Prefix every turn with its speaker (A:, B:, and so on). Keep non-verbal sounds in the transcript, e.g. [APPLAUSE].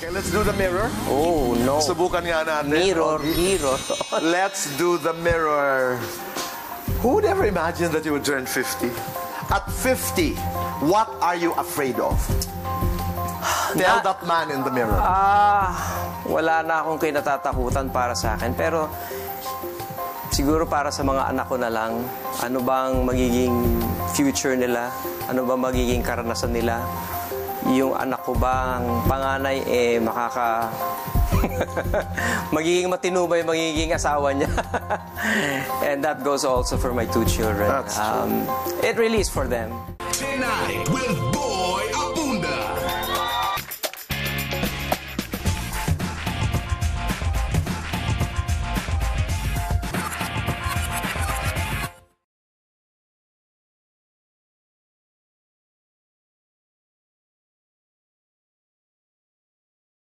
A: Okay, let's do the mirror.
B: Oh, no.
A: Subukan nga natin.
B: Mirror,
A: Okay.
B: mirror. [LAUGHS]
A: Let's do the mirror. Who would ever imagine that you would turn 50? At 50, what are you afraid of? [SIGHS] Tell that man in the mirror.
B: Ah, wala na akong kinatatakutan para sa akin. Pero siguro para sa mga anak ko na lang, ano bang magiging future nila? Ano bang magiging karanasan nila? Yung anak ko bang panganay eh makaka [LAUGHS] magiging matino ba yung magiging asawa niya? [LAUGHS] And that goes also for my two children.
A: That's true.
B: Um, it really is for them.
C: Tonight with